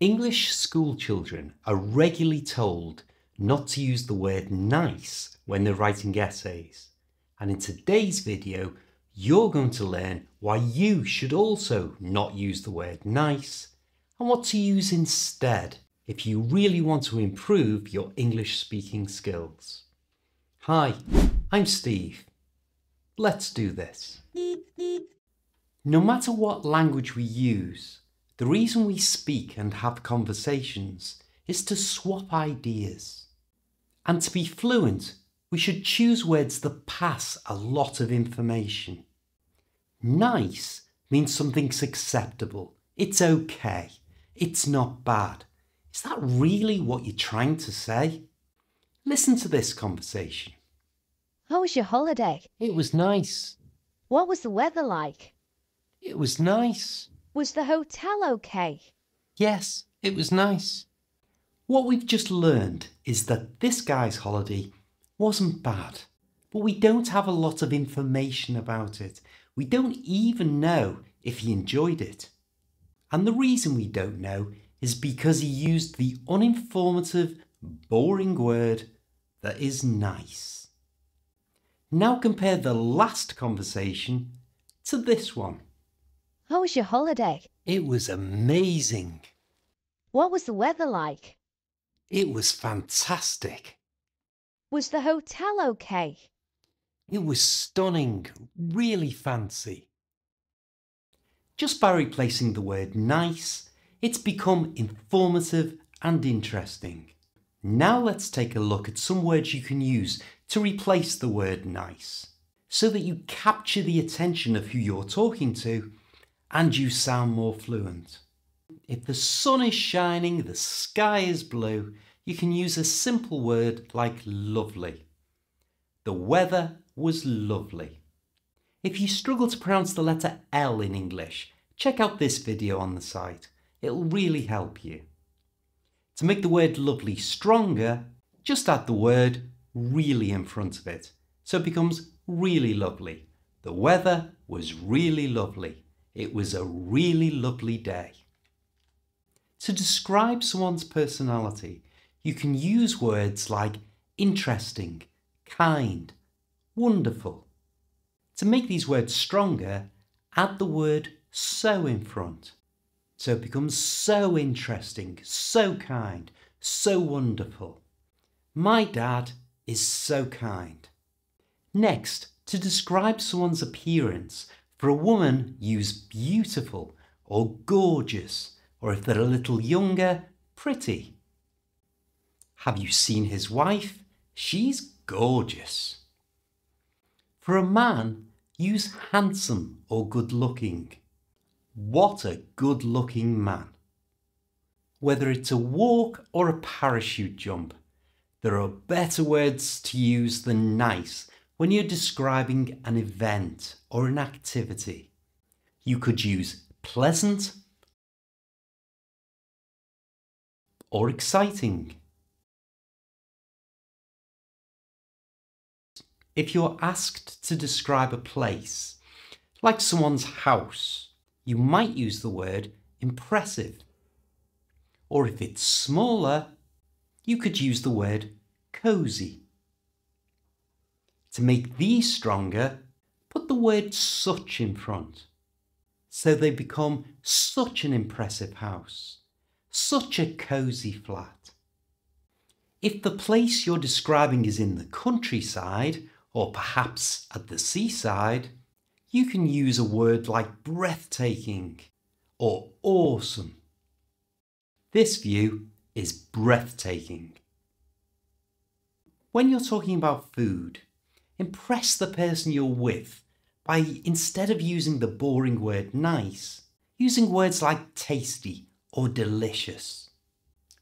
English school children are regularly told not to use the word nice when they're writing essays. And in today's video, you're going to learn why you should also not use the word nice and what to use instead if you really want to improve your English speaking skills. Hi, I'm Steve. Let's do this. No matter what language we use, the reason we speak and have conversations is to swap ideas. And to be fluent, we should choose words that pass a lot of information. Nice means something's acceptable, it's okay, it's not bad. Is that really what you're trying to say? Listen to this conversation. How was your holiday? It was nice. What was the weather like? It was nice. Was the hotel okay? Yes, it was nice. What we've just learned is that this guy's holiday wasn't bad, but we don't have a lot of information about it. We don't even know if he enjoyed it. And the reason we don't know is because he used the uninformative, boring word that is nice. Now compare the last conversation to this one. How was your holiday? It was amazing. What was the weather like? It was fantastic. Was the hotel okay? It was stunning, really fancy. Just by replacing the word nice, it's become informative and interesting. Now let's take a look at some words you can use to replace the word nice, so that you capture the attention of who you're talking to and you sound more fluent. If the sun is shining, the sky is blue, you can use a simple word like lovely. The weather was lovely. If you struggle to pronounce the letter L in English, check out this video on the site. It'll really help you. To make the word lovely stronger, just add the word really in front of it. So it becomes really lovely. The weather was really lovely. It was a really lovely day. To describe someone's personality, you can use words like interesting, kind, wonderful. To make these words stronger, add the word so in front. So it becomes so interesting, so kind, so wonderful. My dad is so kind. Next, to describe someone's appearance, for a woman, use beautiful or gorgeous, or if they're a little younger, pretty. Have you seen his wife? She's gorgeous. For a man, use handsome or good looking. What a good looking man. Whether it's a walk or a parachute jump, there are better words to use than nice when you're describing an event or an activity, you could use pleasant or exciting. If you're asked to describe a place, like someone's house, you might use the word impressive. Or if it's smaller, you could use the word cosy. To make these stronger, put the word such in front. So they become such an impressive house, such a cosy flat. If the place you're describing is in the countryside, or perhaps at the seaside, you can use a word like breathtaking or awesome. This view is breathtaking. When you're talking about food, Impress the person you're with by, instead of using the boring word nice, using words like tasty or delicious.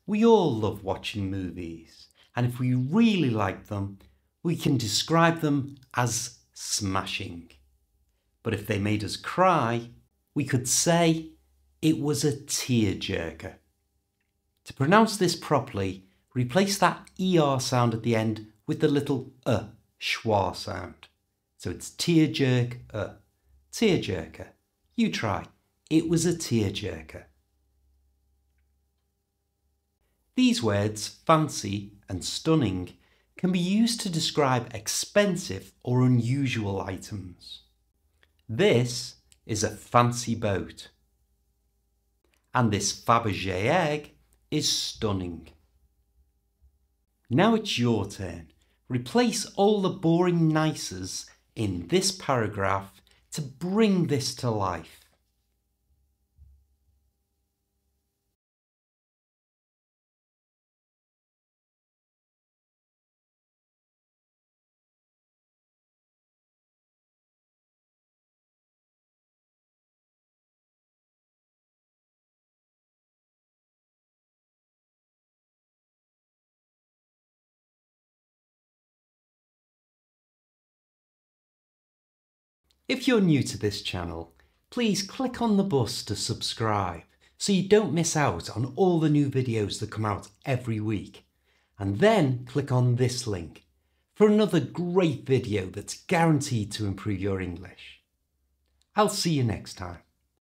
We all love watching movies, and if we really like them, we can describe them as smashing. But if they made us cry, we could say it was a tearjerker. To pronounce this properly, replace that ER sound at the end with the little uh schwa sound. So it's tear jerk, uh, tear jerker. You try. It was a tear jerker. These words, fancy and stunning, can be used to describe expensive or unusual items. This is a fancy boat. And this Fabergé egg is stunning. Now it's your turn. Replace all the boring nices in this paragraph to bring this to life. If you're new to this channel, please click on the bus to subscribe so you don't miss out on all the new videos that come out every week. And then click on this link for another great video that's guaranteed to improve your English. I'll see you next time.